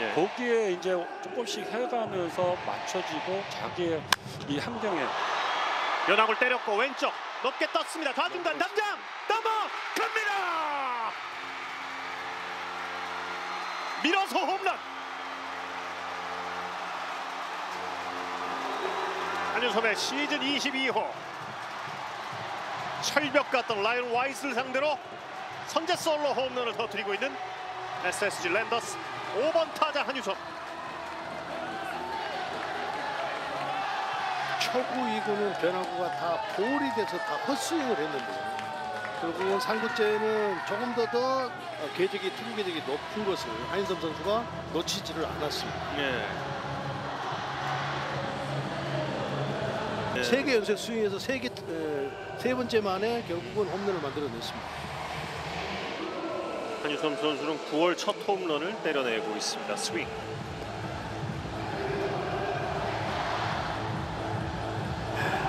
예. 거기에 이제 조금씩 해가면서 맞춰지고 자기의 이 함경에 연합을 때렸고 왼쪽 높게 떴습니다. 좌중간 담장 넘어갑니다. 밀어서 홈런. 한유섬의 시즌 22호 철벽 같던 라이언 와이스를 상대로 선제 솔로 홈런을 터뜨리고 있는 SSG 랜더스 5번 타자 한유섬. 초구 2구는 변화구가 다 볼이 돼서 다 헛스윙을 했는데 결국은 3구째는 조금 더더 궤적이 투구 궤적이 높은 것을 한인섬 선수가 놓치지를 않았습니다. 예. 예. 세개 연속 스윙에서 세개 세 번째 만에 결국은 홈런을 만들어냈습니다. 한유섬 선수는 9월 첫 홈런을 때려내고 있습니다. 스윙.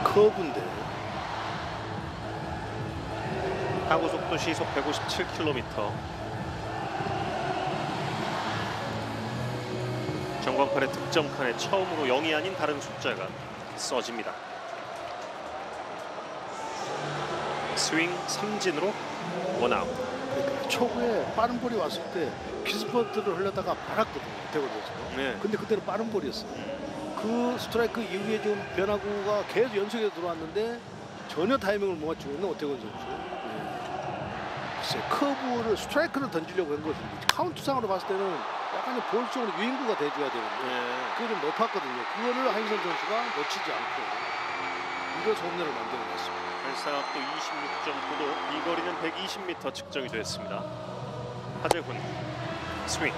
커브인데 타구 속도 시속 157km. 전광판의 득점 칸에 처음으로 0이 아닌 다른 숫자가 써집니다. 스윙 삼진으로 원아웃. 초구에 빠른 볼이 왔을 때 기습번트를 하려다가 말았거든요. 선수. 네. 근데 그때는 빠른 볼이었어요. 그 스트라이크 이후에 좀 변화구가 계속 연속해서 들어왔는데 전혀 타이밍을 못 맞추고 있는 오태곤 선수. 예. 글쎄 커브를 스트라이크를 던지려고 한 것인데 카운트상으로 봤을 때는 약간의 볼 쪽으로 유인구가 돼줘야 되는데 네. 그게 좀 높았거든요. 그거를 한희선 선수가 놓치지 않고 이거 홈런을 만들어냈습니다. 발사각도 26.9도, 비거리는 120m 측정이 됐습니다. 하재훈 스윙.